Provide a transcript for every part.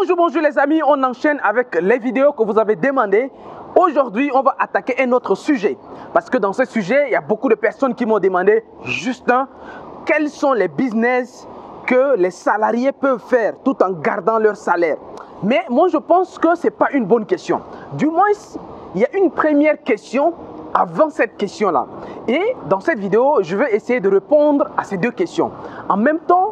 Bonjour, bonjour les amis, on enchaîne avec les vidéos que vous avez demandées. Aujourd'hui, on va attaquer un autre sujet. Parce que dans ce sujet, il y a beaucoup de personnes qui m'ont demandé, Justin, quels sont les business que les salariés peuvent faire tout en gardant leur salaire? Mais moi, je pense que ce n'est pas une bonne question. Du moins, il y a une première question avant cette question-là. Et dans cette vidéo, je vais essayer de répondre à ces deux questions. En même temps,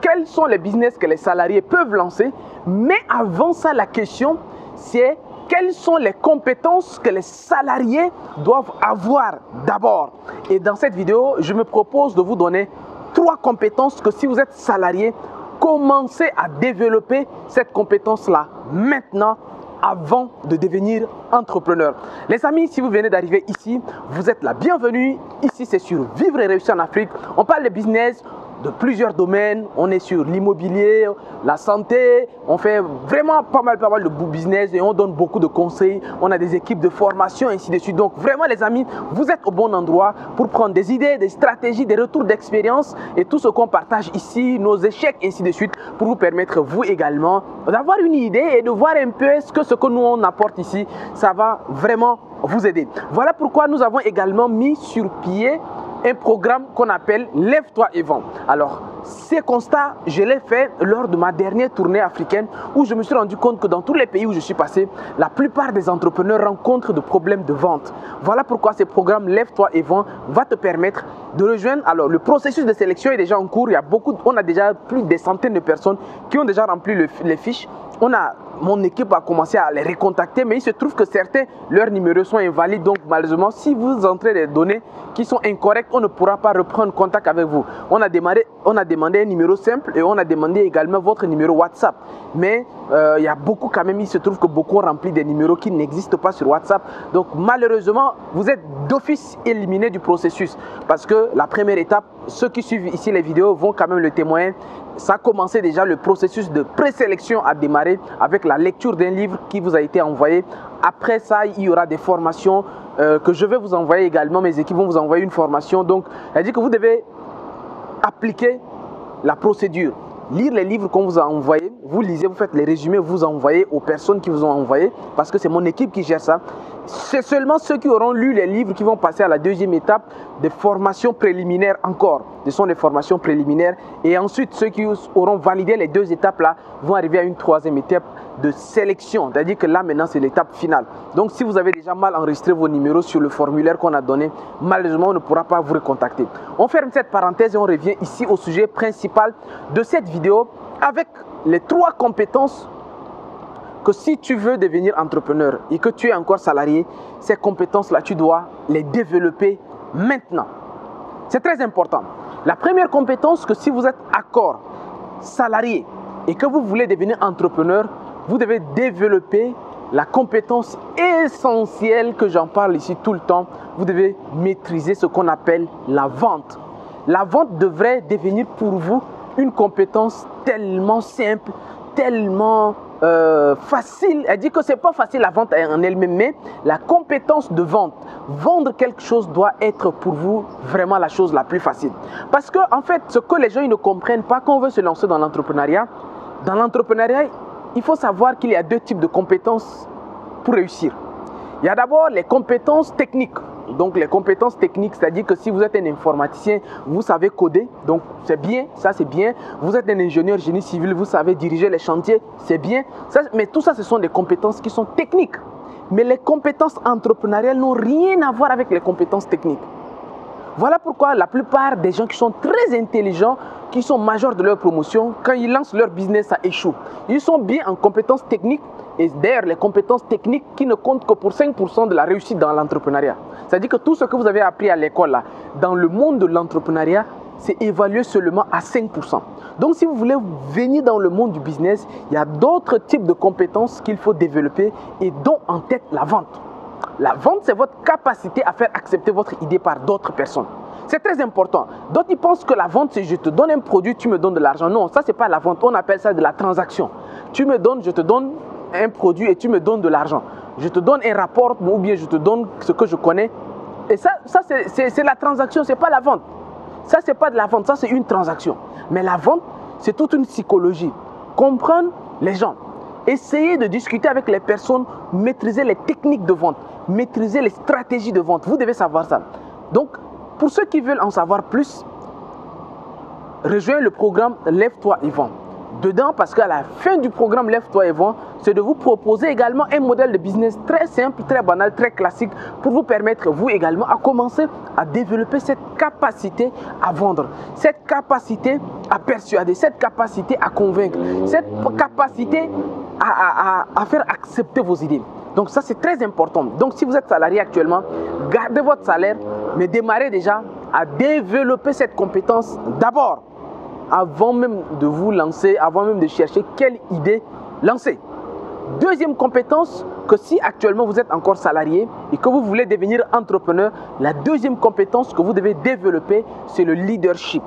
quels sont les business que les salariés peuvent lancer Mais avant ça, la question, c'est quelles sont les compétences que les salariés doivent avoir d'abord. Et dans cette vidéo, je me propose de vous donner trois compétences que si vous êtes salarié, commencez à développer cette compétence-là maintenant avant de devenir entrepreneur. Les amis, si vous venez d'arriver ici, vous êtes la bienvenue. Ici, c'est sur Vivre et réussir en Afrique. On parle de business, de plusieurs domaines. On est sur l'immobilier, la santé. On fait vraiment pas mal, pas mal de business et on donne beaucoup de conseils. On a des équipes de formation, ainsi de suite. Donc vraiment, les amis, vous êtes au bon endroit pour prendre des idées, des stratégies, des retours d'expérience et tout ce qu'on partage ici, nos échecs, ainsi de suite, pour vous permettre, vous également, d'avoir une idée et de voir un peu ce que ce que nous on apporte ici, ça va vraiment vous aider. Voilà pourquoi nous avons également mis sur pied un programme qu'on appelle Lève-toi et vends. Alors, ces constats, je l'ai fait lors de ma dernière tournée africaine où je me suis rendu compte que dans tous les pays où je suis passé, la plupart des entrepreneurs rencontrent des problèmes de vente. Voilà pourquoi ce programme Lève-toi et vends va te permettre de rejoindre. Alors, le processus de sélection est déjà en cours. Il y a beaucoup, on a déjà plus de centaines de personnes qui ont déjà rempli les fiches. On a mon équipe a commencé à les recontacter, mais il se trouve que certains, leurs numéros sont invalides. Donc, malheureusement, si vous entrez des données qui sont incorrectes, on ne pourra pas reprendre contact avec vous. On a demandé, un numéro simple et on a demandé également votre numéro WhatsApp. Mais euh, il y a beaucoup quand même, il se trouve que beaucoup ont rempli des numéros qui n'existent pas sur WhatsApp. Donc, malheureusement, vous êtes d'office éliminé du processus. Parce que la première étape, ceux qui suivent ici les vidéos vont quand même le témoigner ça a commencé déjà le processus de présélection à démarrer avec la lecture d'un livre qui vous a été envoyé. Après ça, il y aura des formations euh, que je vais vous envoyer également. Mes équipes vont vous envoyer une formation. Donc, elle dit que vous devez appliquer la procédure lire les livres qu'on vous a envoyés, vous lisez, vous faites les résumés, vous envoyez aux personnes qui vous ont envoyé, parce que c'est mon équipe qui gère ça. C'est seulement ceux qui auront lu les livres qui vont passer à la deuxième étape des formations préliminaires encore. Ce sont des formations préliminaires. Et ensuite, ceux qui auront validé les deux étapes-là vont arriver à une troisième étape de sélection. C'est-à-dire que là, maintenant, c'est l'étape finale. Donc, si vous avez déjà mal enregistré vos numéros sur le formulaire qu'on a donné, malheureusement, on ne pourra pas vous recontacter. On ferme cette parenthèse et on revient ici au sujet principal de cette vidéo avec les trois compétences que si tu veux devenir entrepreneur et que tu es encore salarié, ces compétences-là, tu dois les développer maintenant. C'est très important. La première compétence que si vous êtes accord salarié et que vous voulez devenir entrepreneur, vous devez développer la compétence essentielle que j'en parle ici tout le temps. Vous devez maîtriser ce qu'on appelle la vente. La vente devrait devenir pour vous une compétence tellement simple, tellement euh, facile. Elle dit que c'est pas facile la vente en elle-même, mais la compétence de vente, vendre quelque chose doit être pour vous vraiment la chose la plus facile. Parce que en fait, ce que les gens ils ne comprennent pas quand on veut se lancer dans l'entrepreneuriat, dans l'entrepreneuriat, il faut savoir qu'il y a deux types de compétences pour réussir. Il y a d'abord les compétences techniques. Donc les compétences techniques, c'est-à-dire que si vous êtes un informaticien, vous savez coder, donc c'est bien, ça c'est bien. Vous êtes un ingénieur génie civil, vous savez diriger les chantiers, c'est bien. mais tout ça, ce sont des compétences qui sont techniques. Mais les compétences entrepreneuriales n'ont rien à voir avec les compétences techniques. Voilà pourquoi la plupart des gens qui sont très intelligents, qui sont majeurs de leur promotion, quand ils lancent leur business, ça échoue. Ils sont bien en compétences techniques et d'ailleurs les compétences techniques qui ne comptent que pour 5% de la réussite dans l'entrepreneuriat. C'est-à-dire que tout ce que vous avez appris à l'école, dans le monde de l'entrepreneuriat, c'est évalué seulement à 5%. Donc si vous voulez venir dans le monde du business, il y a d'autres types de compétences qu'il faut développer et dont en tête la vente. La vente, c'est votre capacité à faire accepter votre idée par d'autres personnes. C'est très important. D'autres ils pensent que la vente, c'est je te donne un produit, tu me donnes de l'argent. Non, ça, c'est pas la vente. On appelle ça de la transaction. Tu me donnes, je te donne un produit et tu me donnes de l'argent. Je te donne un rapport ou bien je te donne ce que je connais. Et ça, ça c'est la transaction, c'est pas la vente. Ça, c'est pas de la vente, ça, c'est une transaction. Mais la vente, c'est toute une psychologie. Comprendre les gens. Essayez de discuter avec les personnes, maîtriser les techniques de vente, maîtriser les stratégies de vente. Vous devez savoir ça. Donc, pour ceux qui veulent en savoir plus, rejoignez le programme Lève-toi et dedans parce qu'à la fin du programme Lève-toi et vends, c'est de vous proposer également un modèle de business très simple, très banal, très classique pour vous permettre, vous également, à commencer à développer cette capacité à vendre, cette capacité à persuader, cette capacité à convaincre, cette capacité à, à faire accepter vos idées. Donc ça, c'est très important. Donc si vous êtes salarié actuellement, gardez votre salaire, mais démarrez déjà à développer cette compétence d'abord avant même de vous lancer, avant même de chercher quelle idée lancer. Deuxième compétence, que si actuellement vous êtes encore salarié et que vous voulez devenir entrepreneur, la deuxième compétence que vous devez développer, c'est le leadership.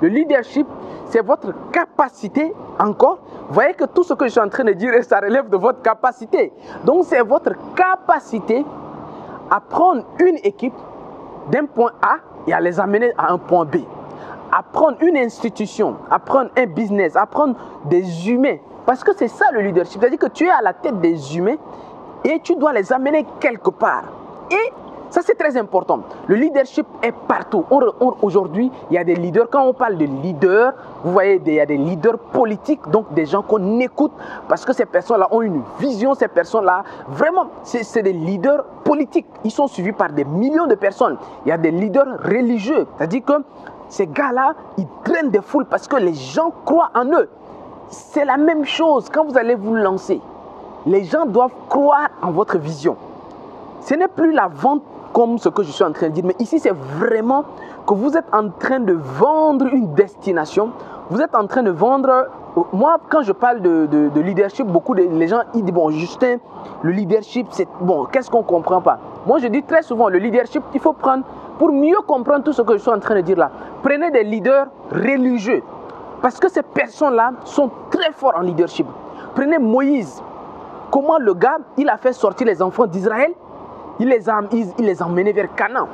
Le leadership, c'est votre capacité encore. Vous voyez que tout ce que je suis en train de dire, ça relève de votre capacité. Donc c'est votre capacité à prendre une équipe d'un point A et à les amener à un point B apprendre une institution, apprendre un business, apprendre des humains. Parce que c'est ça le leadership. C'est-à-dire que tu es à la tête des humains et tu dois les amener quelque part. Et ça, c'est très important. Le leadership est partout. Aujourd'hui, il y a des leaders. Quand on parle de leaders, vous voyez, il y a des leaders politiques, donc des gens qu'on écoute parce que ces personnes-là ont une vision. Ces personnes-là, vraiment, c'est des leaders politiques. Ils sont suivis par des millions de personnes. Il y a des leaders religieux. C'est-à-dire que ces gars-là, ils traînent des foules parce que les gens croient en eux. C'est la même chose quand vous allez vous lancer. Les gens doivent croire en votre vision. Ce n'est plus la vente comme ce que je suis en train de dire, mais ici c'est vraiment que vous êtes en train de vendre une destination. Vous êtes en train de vendre. Moi, quand je parle de, leadership, beaucoup de les gens ils disent bon, Justin, le leadership, c'est bon. Qu'est-ce qu'on comprend pas? Moi, je dis très souvent, le leadership, il faut prendre pour mieux comprendre tout ce que je suis en train de dire là, prenez des leaders religieux. Parce que ces personnes-là sont très forts en leadership. Prenez Moïse. Comment le gars, il a fait sortir les enfants d'Israël il les, a, les a emmenés vers Canaan.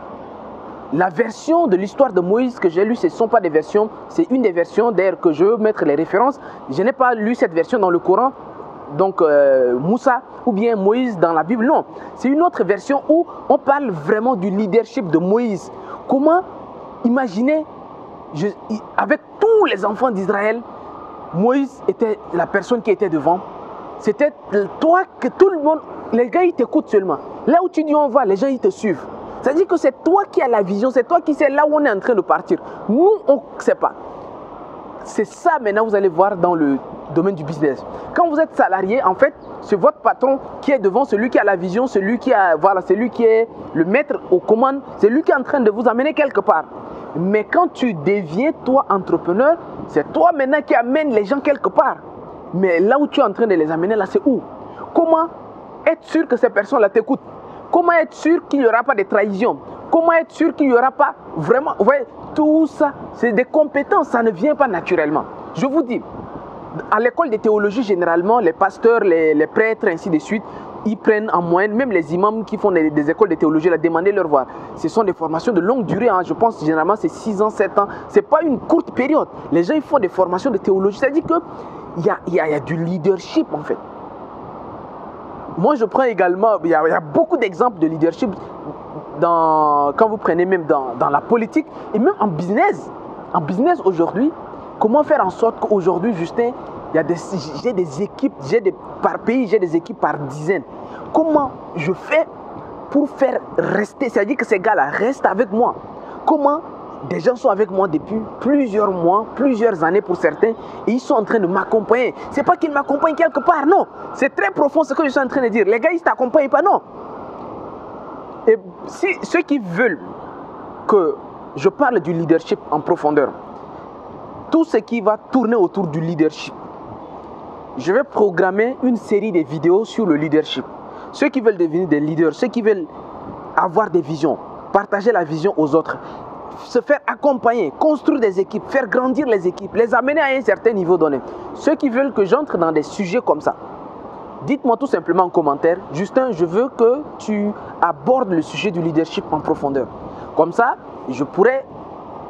La version de l'histoire de Moïse que j'ai lue, ce ne sont pas des versions, c'est une des versions d'ailleurs que je veux mettre les références. Je n'ai pas lu cette version dans le Coran, donc euh, Moussa ou bien Moïse dans la Bible. Non, c'est une autre version où on parle vraiment du leadership de Moïse. Comment imaginer, avec tous les enfants d'Israël, Moïse était la personne qui était devant. C'était toi que tout le monde, les gars, ils t'écoutent seulement. Là où tu dis on va, les gens, ils te suivent. C'est-à-dire que c'est toi qui as la vision, c'est toi qui sais là où on est en train de partir. Nous, on ne sait pas. C'est ça maintenant, vous allez voir dans le domaine du business. Quand vous êtes salarié, en fait, c'est votre patron qui est devant, celui qui a la vision, celui qui a, voilà, celui qui est le maître aux commandes, c'est lui qui est en train de vous amener quelque part. Mais quand tu deviens toi entrepreneur, c'est toi maintenant qui amène les gens quelque part. Mais là où tu es en train de les amener, là, c'est où? Comment être sûr que ces personnes-là t'écoutent? Comment être sûr qu'il n'y aura pas de trahison? Comment être sûr qu'il n'y aura pas vraiment... Voyez, tout ça, c'est des compétences, ça ne vient pas naturellement. Je vous dis, à l'école de théologie, généralement, les pasteurs, les, prêtres, ainsi de suite, ils prennent en moyenne, même les imams qui font des, écoles de théologie, la demander leur voir. Ce sont des formations de longue durée, hein. je pense généralement c'est 6 ans, 7 ans. Ce n'est pas une courte période. Les gens ils font des formations de théologie. C'est-à-dire qu'il y a, y, y a du leadership en fait. Moi je prends également, il y a, beaucoup d'exemples de leadership dans, quand vous prenez même dans, dans la politique et même en business. En business aujourd'hui, Comment faire en sorte qu'aujourd'hui, Justin, j'ai des équipes, j'ai par pays, j'ai des équipes par dizaines. Comment je fais pour faire rester, c'est-à-dire que ces gars-là restent avec moi. Comment des gens sont avec moi depuis plusieurs mois, plusieurs années pour certains, et ils sont en train de m'accompagner. C'est pas qu'ils m'accompagnent quelque part, non. C'est très profond ce que je suis en train de dire. Les gars, ils ne t'accompagnent pas, non. Et si ceux qui veulent que je parle du leadership en profondeur, tout ce qui va tourner autour du leadership. Je vais programmer une série de vidéos sur le leadership. Ceux qui veulent devenir des leaders, ceux qui veulent avoir des visions, partager la vision aux autres, se faire accompagner, construire des équipes, faire grandir les équipes, les amener à un certain niveau donné. Ceux qui veulent que j'entre dans des sujets comme ça, dites-moi tout simplement en commentaire, Justin, je veux que tu abordes le sujet du leadership en profondeur. Comme ça, je pourrais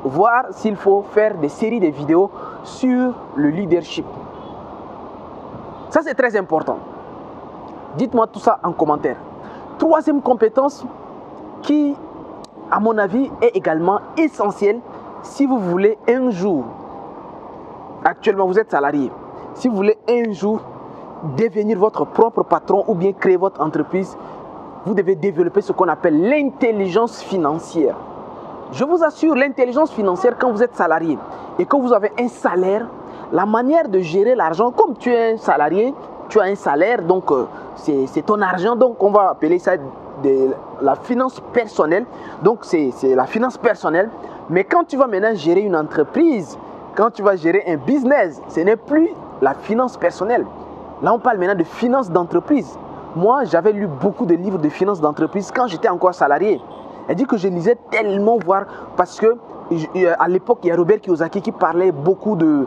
voir s'il faut faire des séries de vidéos sur le leadership. Ça, c'est très important. Dites-moi tout ça en commentaire. Troisième compétence qui, à mon avis, est également essentielle si vous voulez un jour, actuellement vous êtes salarié, si vous voulez un jour devenir votre propre patron ou bien créer votre entreprise, vous devez développer ce qu'on appelle l'intelligence financière. Je vous assure, l'intelligence financière, quand vous êtes salarié et que vous avez un salaire, la manière de gérer l'argent, comme tu es un salarié, tu as un salaire, donc euh, c'est ton argent, donc on va appeler ça de la finance personnelle. Donc c'est la finance personnelle. Mais quand tu vas maintenant gérer une entreprise, quand tu vas gérer un business, ce n'est plus la finance personnelle. Là, on parle maintenant de finance d'entreprise. Moi, j'avais lu beaucoup de livres de finance d'entreprise quand j'étais encore salarié. Elle dit que je lisais tellement voir parce que à l'époque, il y a Robert Kiyosaki qui parlait beaucoup de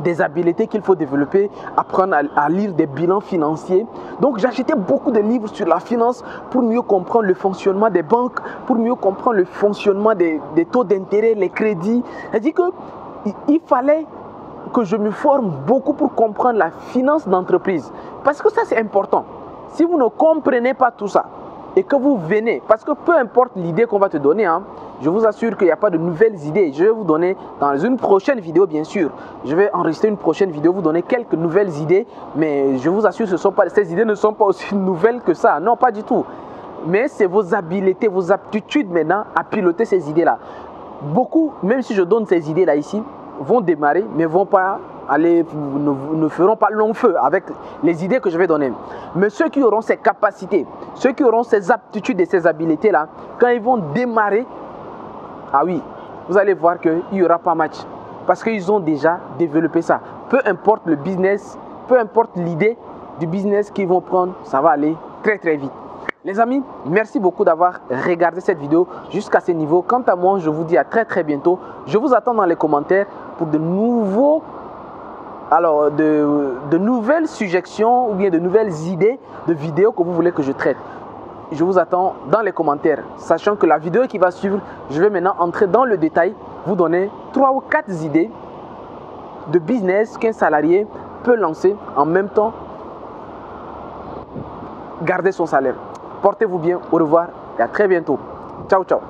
des habiletés qu'il faut développer, apprendre à, lire des bilans financiers. Donc j'achetais beaucoup de livres sur la finance pour mieux comprendre le fonctionnement des banques, pour mieux comprendre le fonctionnement des, taux d'intérêt, les crédits. Dit que il fallait que je me forme beaucoup pour comprendre la finance d'entreprise. Parce que ça, c'est important. Si vous ne comprenez pas tout ça, et que vous venez, parce que peu importe l'idée qu'on va te donner, hein, je vous assure qu'il n'y a pas de nouvelles idées. Je vais vous donner dans une prochaine vidéo, bien sûr. Je vais enregistrer une prochaine vidéo, vous donner quelques nouvelles idées, mais je vous assure, ce sont pas, ces idées ne sont pas aussi nouvelles que ça. Non, pas du tout. Mais c'est vos habiletés, vos aptitudes maintenant à piloter ces idées-là. Beaucoup, même si je donne ces idées-là ici, vont démarrer, mais vont pas aller, ne, feront pas long feu avec les idées que je vais donner. Mais ceux qui auront ces capacités, ceux qui auront ces aptitudes et ces habiletés-là, quand ils vont démarrer, ah oui, vous allez voir qu'il n'y aura pas match. Parce qu'ils ont déjà développé ça. Peu importe le business, peu importe l'idée du business qu'ils vont prendre, ça va aller très très vite. Les amis, merci beaucoup d'avoir regardé cette vidéo jusqu'à ce niveau. Quant à moi, je vous dis à très très bientôt. Je vous attends dans les commentaires pour de nouveaux alors de, nouvelles suggestions ou bien de nouvelles idées de vidéos que vous voulez que je traite. Je vous attends dans les commentaires, sachant que la vidéo qui va suivre, je vais maintenant entrer dans le détail, vous donner trois ou quatre idées de business qu'un salarié peut lancer en même temps garder son salaire. Portez-vous bien, au revoir et à très bientôt. Ciao, ciao.